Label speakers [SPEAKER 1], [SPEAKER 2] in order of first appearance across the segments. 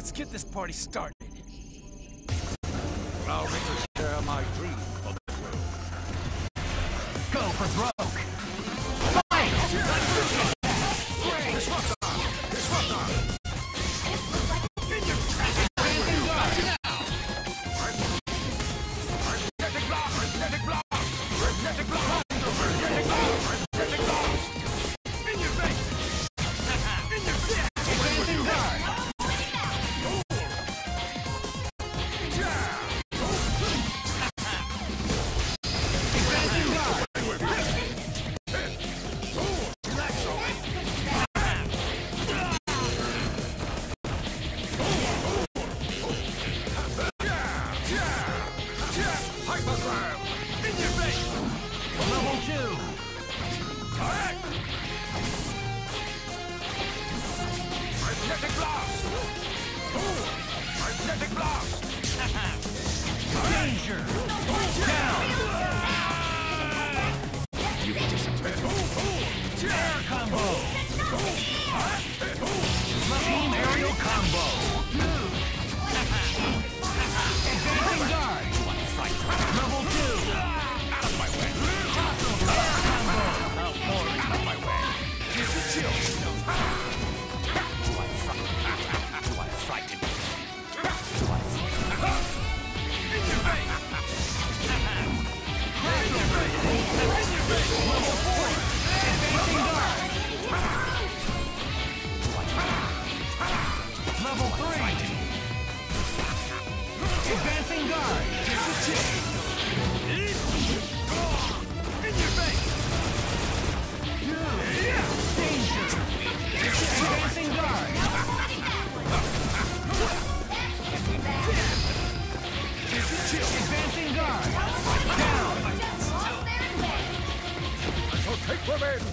[SPEAKER 1] Let's get this party started.
[SPEAKER 2] Well,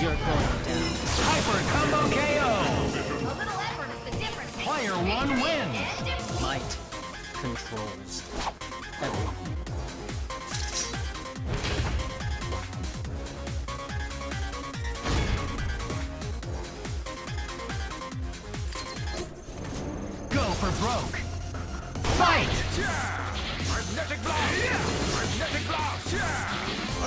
[SPEAKER 1] You're going down.
[SPEAKER 2] Hyper combo KO!
[SPEAKER 3] A little effort is the difference.
[SPEAKER 2] Player one wins!
[SPEAKER 1] Might controls everything.
[SPEAKER 2] Go for broke! Fight!
[SPEAKER 4] Magnetic blast! Magnetic blast! Yeah!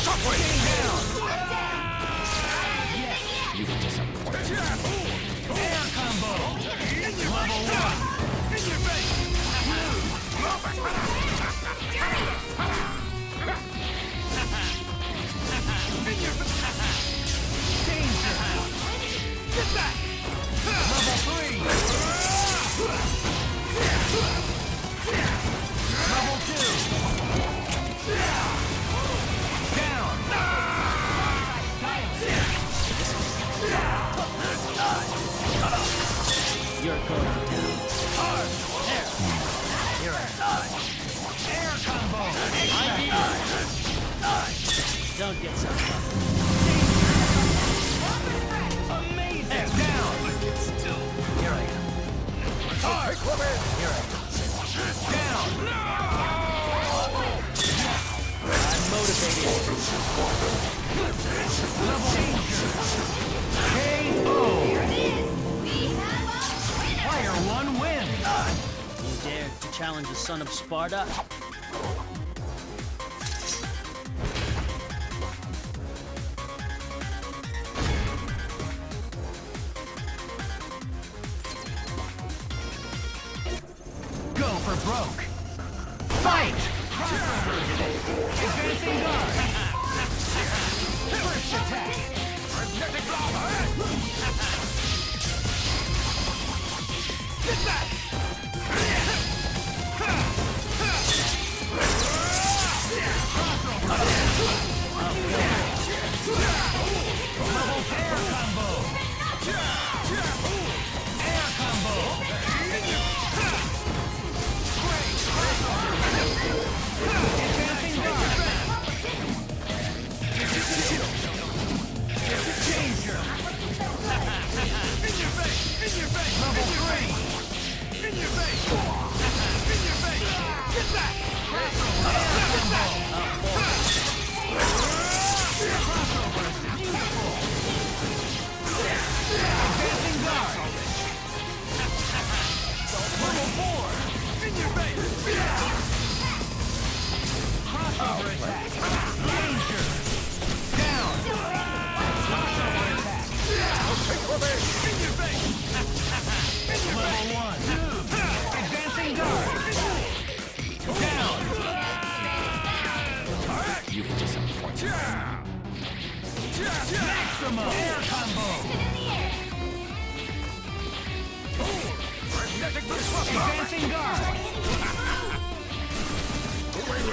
[SPEAKER 4] Shockwave!
[SPEAKER 2] Down! Down!
[SPEAKER 1] son of Sparta?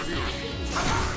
[SPEAKER 2] Fury.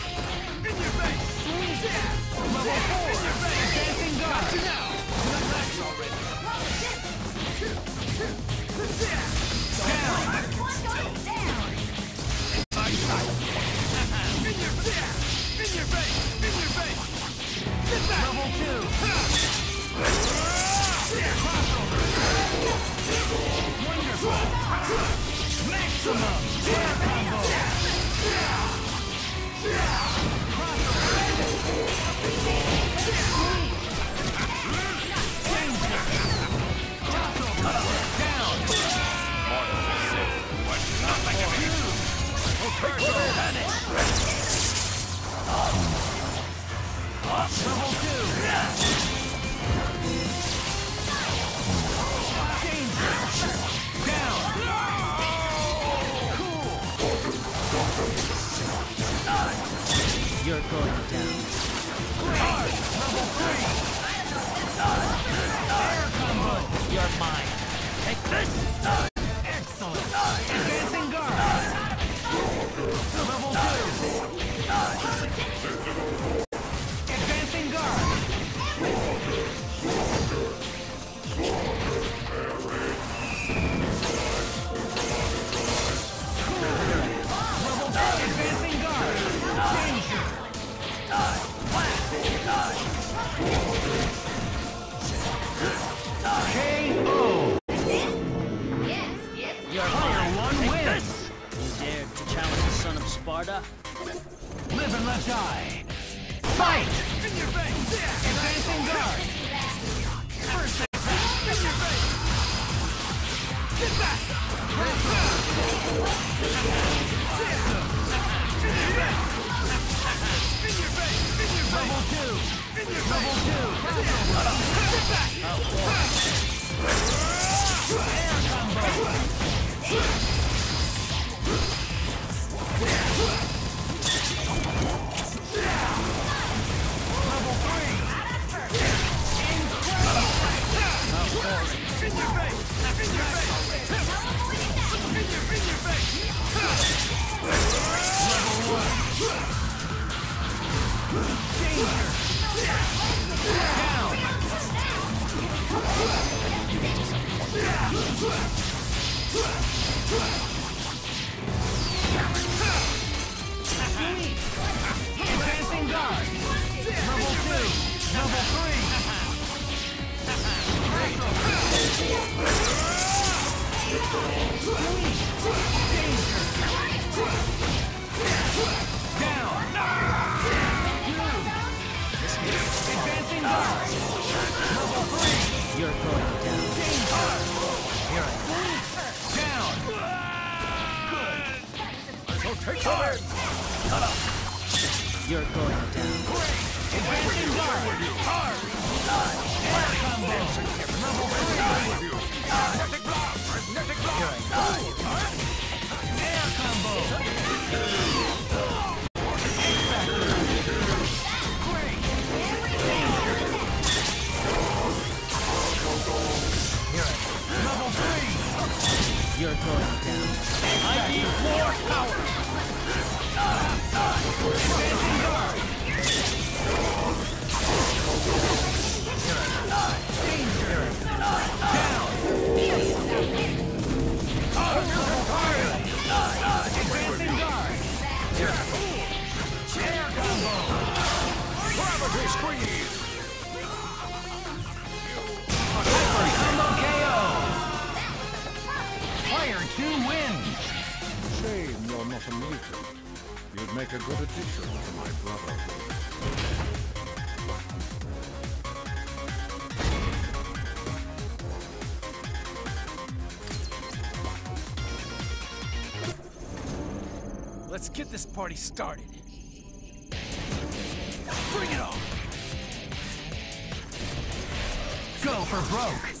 [SPEAKER 2] face! Swing! Level 4! Dancing guard! Got
[SPEAKER 4] you
[SPEAKER 2] now! Relax already!
[SPEAKER 1] You're going.
[SPEAKER 5] make a good addition to my.
[SPEAKER 2] Let's get this party started. Bring it on!
[SPEAKER 6] Go for broke!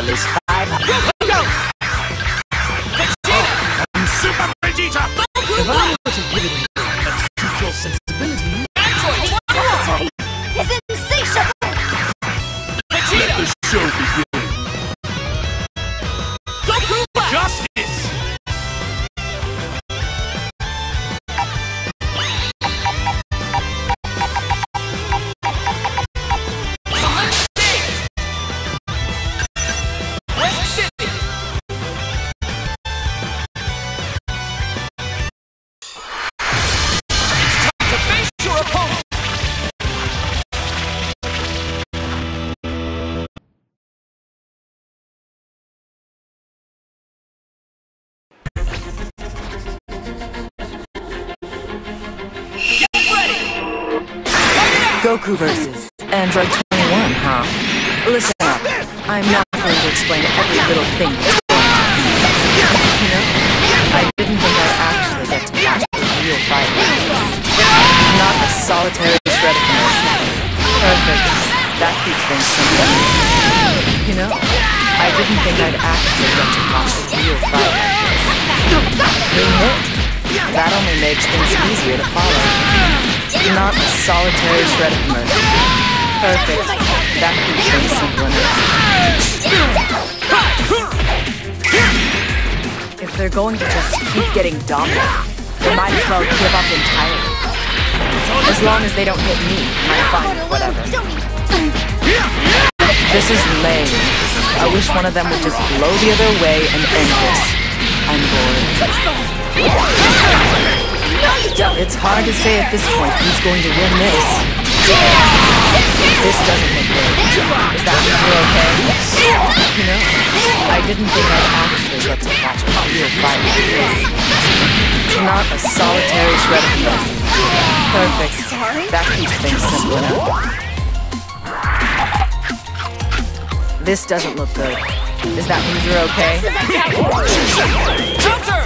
[SPEAKER 7] power
[SPEAKER 4] Goku
[SPEAKER 7] versus Android 21, huh? Listen up. I'm not going to explain every little thing that's going on. You know, I didn't think I'd actually get to watch a real fight. Not a solitary shred of emotion. Perfect. That keeps things simple. You know, I didn't think I'd actually get to watch a real fight. Being hit? That only makes things easier to follow. Not a solitary shred of mercy. Perfect. That keeps things simple. If they're going to just keep getting dominated, they might as well give up entirely. As long as they don't hit me, I'm fine whatever. This is lame. I wish one of them would just blow the other way and end this. I'm bored.
[SPEAKER 3] No, you don't!
[SPEAKER 7] It's hard to say at this point who's going to win this. This doesn't look good. Is that you're okay? You know, I didn't think I'd actually get to watch a real fight like this. Not a solitary shred of mercy. Perfect. That keeps things simple enough. This doesn't look good. Does that mean you're okay?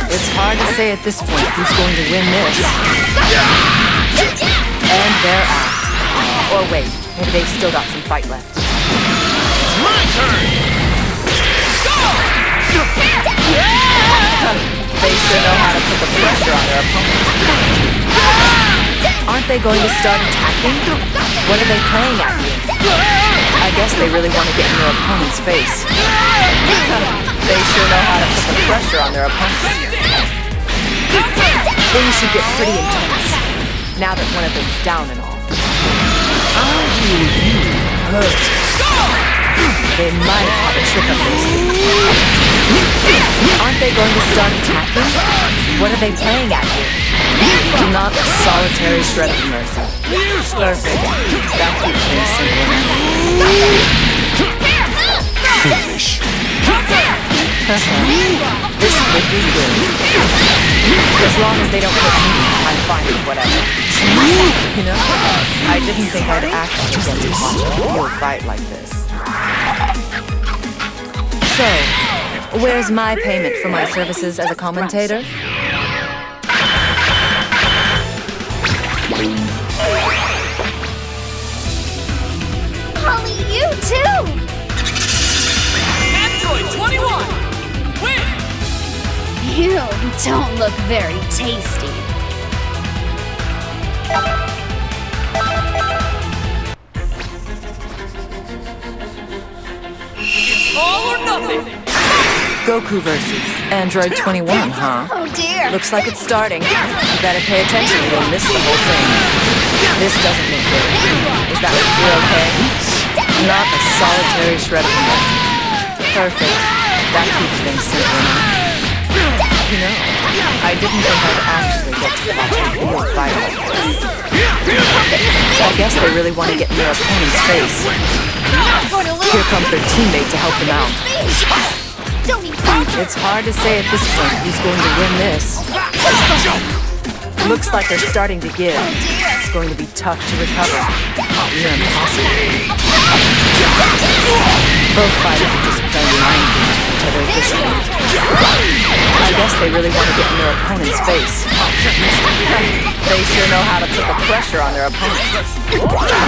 [SPEAKER 7] It's hard to say at this point who's going to win this. And they're out. Or wait, maybe they've still got some fight left.
[SPEAKER 4] It's my turn! Go!
[SPEAKER 7] They sure know how to put the pressure on their opponent. Aren't they going to start attacking? What are they playing at you? I guess they really want to get in their opponent's face. they sure know how to put the pressure on their opponent. Things should get pretty intense. Now that one of them's down and all. How do you hurt? They might have a trick up their sleeve. Aren't they going to start attacking? What are they playing at you? Not a solitary shred of mercy. Perfect. That keeps things simple.
[SPEAKER 5] Foolish.
[SPEAKER 7] this could be good. As long as they don't hit me, I'm fine with whatever. You know, I didn't think I'd actually get to watch a real fight like this. So, where's my payment for my services as a commentator? Holly, you too! Android 21! Win!
[SPEAKER 3] You don't look very tasty.
[SPEAKER 1] All or nothing.
[SPEAKER 7] Goku versus Android 21, huh?
[SPEAKER 3] Oh dear.
[SPEAKER 7] Looks like it's starting. You better pay attention or you'll miss the whole thing. This doesn't look good. Is that you're okay? Not a solitary shred of emotion. Perfect. That keeps things simple. You know, I didn't think I'd actually get to watch a real fight like this. I guess they really want to get in their opponent's face. Here comes their teammate to help them out.
[SPEAKER 3] Hmm,
[SPEAKER 7] it's hard to say at this point who's going to win this. Looks like they're starting to give. It's going to be tough to recover. Near impossible. Both fighters are just playing they really want to get in their opponent's face. they sure know how to put the pressure on their opponent.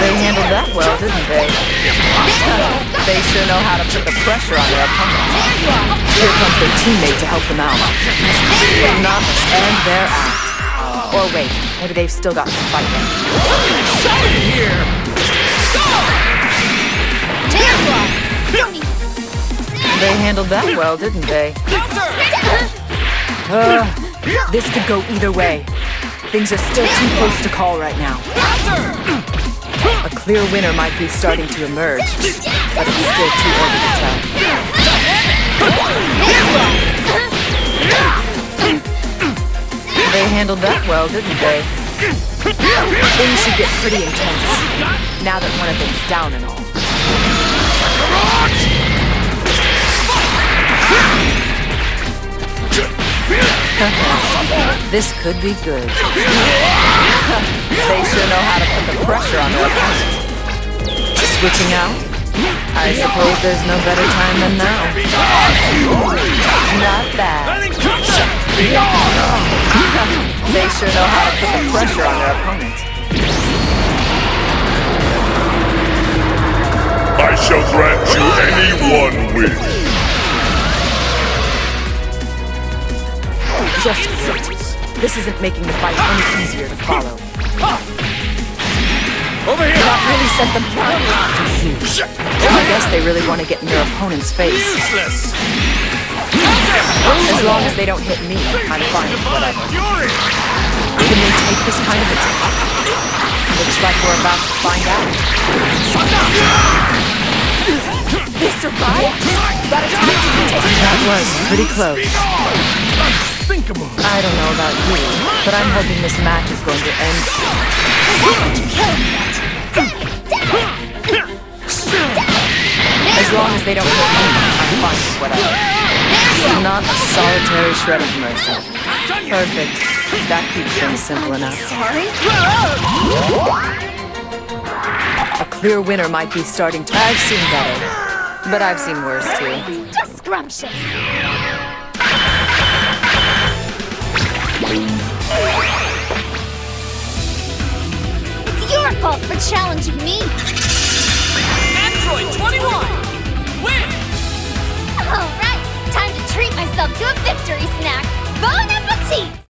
[SPEAKER 7] They handled that well, didn't they? they sure know how to put the pressure on their opponent. Here comes their teammate to help them out. Not and they're out. Or wait, maybe they've still got some fight left.
[SPEAKER 3] You are. Don't.
[SPEAKER 7] They handled that well, didn't they? Uh, this could go either way. Things are still too close to call right now. A clear winner might be starting to emerge, but it's still too early to tell. They handled that well, didn't they? Things should get pretty intense, now that one of them's down and all. This could be good. they sure know how to put the pressure on their opponent. Switching out? I suppose there's no better time than now. Not bad. they sure know how to put the pressure on their opponent.
[SPEAKER 8] I shall grant you any one wish.
[SPEAKER 7] Just. This isn't making the fight any easier to follow.
[SPEAKER 1] Over here.
[SPEAKER 7] That really set them flying. I guess they really want to get in their opponent's face.
[SPEAKER 1] Useless.
[SPEAKER 7] As long as they don't hit me, I'm fine with whatever. Can they take this kind of attack? Looks like we're about to find out. They survived? That attack didn't take That was pretty close.
[SPEAKER 1] Unthinkable.
[SPEAKER 7] I don't know about you, but I'm hoping this match is going to end soon. As long as they don't hit me, I'm fine with whatever. Not a solitary shred of mercy. Perfect. That keeps things simple enough.
[SPEAKER 3] Sorry.
[SPEAKER 7] A clear winner might be starting to. I've seen better, but I've seen worse too.
[SPEAKER 3] Just scrumptious. It's your fault for challenging me.
[SPEAKER 1] Android 21. Win.
[SPEAKER 3] All right, time to treat myself to a victory snack. Bon appetit!